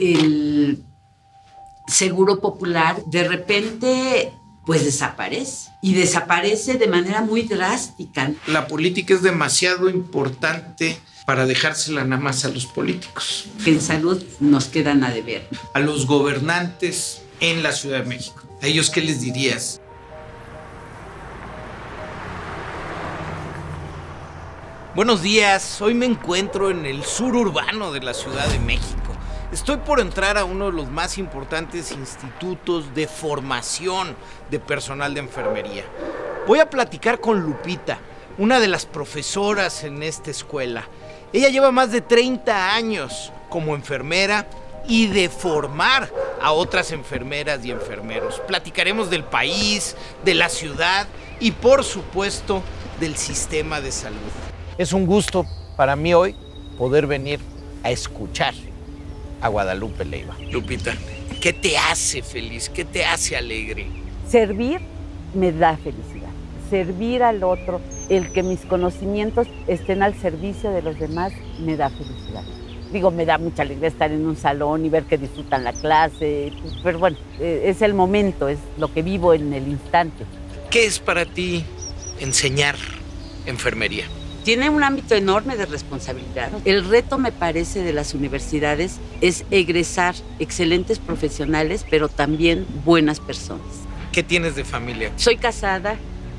el seguro popular de repente pues desaparece y desaparece de manera muy drástica. La política es demasiado importante para dejársela nada más a los políticos. Que en salud nos quedan a deber. A los gobernantes en la Ciudad de México. ¿A ellos qué les dirías? Buenos días, hoy me encuentro en el sur urbano de la Ciudad de México. Estoy por entrar a uno de los más importantes institutos de formación de personal de enfermería. Voy a platicar con Lupita, una de las profesoras en esta escuela. Ella lleva más de 30 años como enfermera y de formar a otras enfermeras y enfermeros. Platicaremos del país, de la ciudad y por supuesto del sistema de salud. Es un gusto para mí hoy poder venir a escuchar a Guadalupe Leiva. Lupita, ¿qué te hace feliz? ¿Qué te hace alegre? Servir me da felicidad. Servir al otro, el que mis conocimientos estén al servicio de los demás, me da felicidad. Digo, me da mucha alegría estar en un salón y ver que disfrutan la clase, pero bueno, eh, es el momento, es lo que vivo en el instante. ¿Qué es para ti enseñar enfermería? Tiene un ámbito enorme de responsabilidad. El reto, me parece, de las universidades es egresar excelentes profesionales, pero también buenas personas. ¿Qué tienes de familia? Soy casada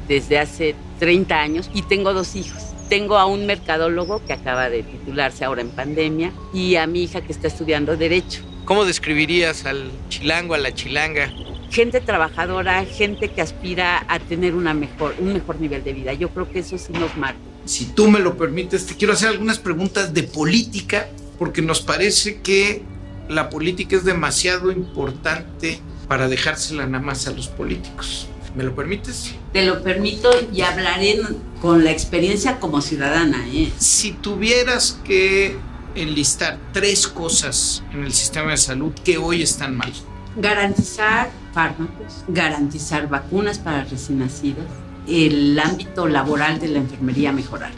desde hace 30 años y tengo dos hijos. Tengo a un mercadólogo que acaba de titularse ahora en pandemia y a mi hija que está estudiando Derecho. ¿Cómo describirías al chilango, a la chilanga? Gente trabajadora, gente que aspira a tener una mejor, un mejor nivel de vida. Yo creo que eso sí nos marca si tú me lo permites, te quiero hacer algunas preguntas de política, porque nos parece que la política es demasiado importante para dejársela nada más a los políticos. ¿Me lo permites? Te lo permito y hablaré con la experiencia como ciudadana. ¿eh? Si tuvieras que enlistar tres cosas en el sistema de salud que hoy están mal. Garantizar fármacos, garantizar vacunas para recién nacidos, el ámbito laboral de la enfermería mejorar.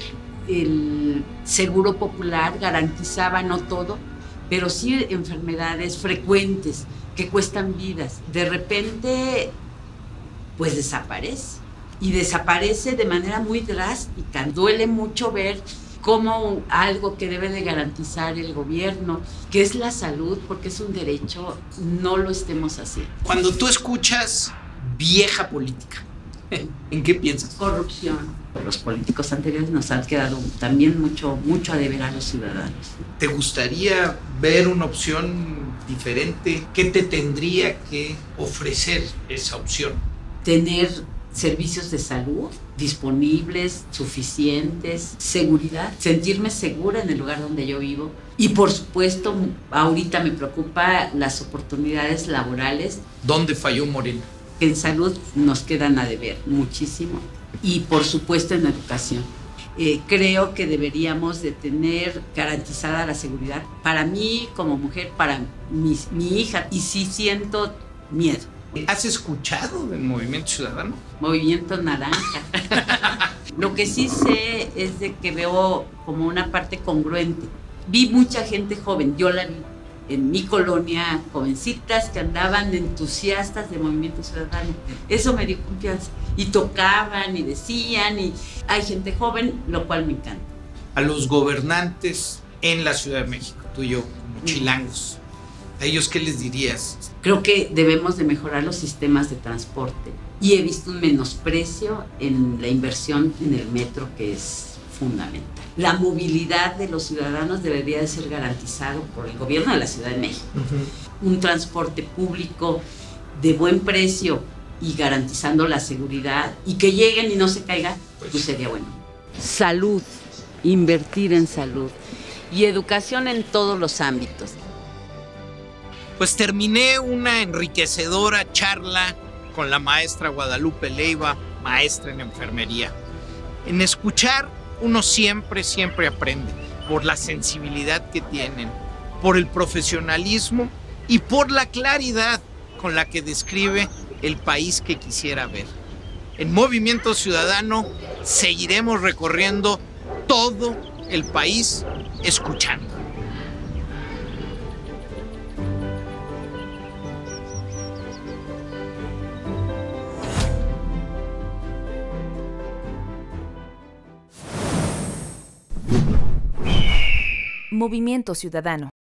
El seguro popular garantizaba no todo, pero sí enfermedades frecuentes que cuestan vidas. De repente, pues desaparece. Y desaparece de manera muy drástica. Duele mucho ver cómo algo que debe de garantizar el gobierno, que es la salud, porque es un derecho, no lo estemos haciendo. Cuando tú escuchas vieja política, ¿En qué piensas? Corrupción. Los políticos anteriores nos han quedado también mucho, mucho a deber a los ciudadanos. ¿Te gustaría ver una opción diferente? ¿Qué te tendría que ofrecer esa opción? Tener servicios de salud disponibles, suficientes, seguridad, sentirme segura en el lugar donde yo vivo. Y por supuesto, ahorita me preocupa las oportunidades laborales. ¿Dónde falló Moreno? en salud nos quedan a deber muchísimo y por supuesto en educación. Eh, creo que deberíamos de tener garantizada la seguridad para mí como mujer, para mi, mi hija y sí siento miedo. ¿Has escuchado del Movimiento Ciudadano? Movimiento Naranja. Lo que sí sé es de que veo como una parte congruente. Vi mucha gente joven, yo la vi en mi colonia jovencitas que andaban entusiastas de movimiento ciudadano. Eso me dio confianza. Y tocaban y decían, y hay gente joven, lo cual me encanta. A los gobernantes en la Ciudad de México, tú y yo, como chilangos, ¿a ellos qué les dirías? Creo que debemos de mejorar los sistemas de transporte. Y he visto un menosprecio en la inversión en el metro que es fundamental. La movilidad de los ciudadanos debería de ser garantizado por el gobierno de la Ciudad de México. Un transporte público de buen precio y garantizando la seguridad y que lleguen y no se caigan, pues, pues sería bueno. Salud, invertir en salud y educación en todos los ámbitos. Pues terminé una enriquecedora charla con la maestra Guadalupe Leiva, maestra en enfermería. En escuchar uno siempre, siempre aprende por la sensibilidad que tienen, por el profesionalismo y por la claridad con la que describe el país que quisiera ver. En Movimiento Ciudadano seguiremos recorriendo todo el país escuchando. Movimiento Ciudadano.